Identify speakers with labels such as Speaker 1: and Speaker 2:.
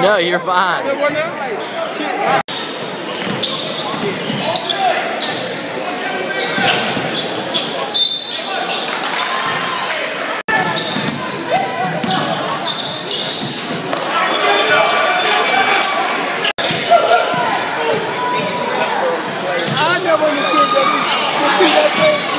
Speaker 1: No, you're fine.
Speaker 2: I never understood that.